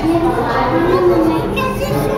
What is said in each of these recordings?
Thank you.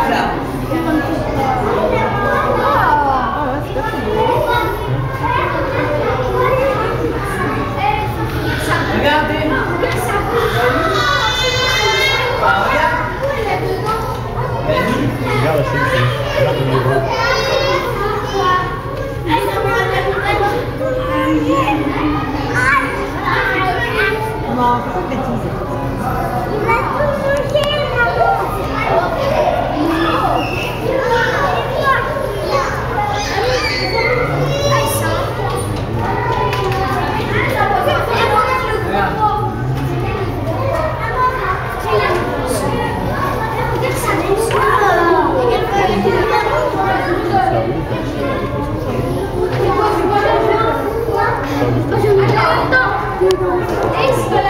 Obrigado, sim, sim. Obrigado, meu irmão. Nossa, que Thanks,